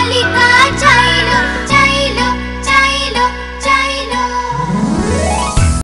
Halika!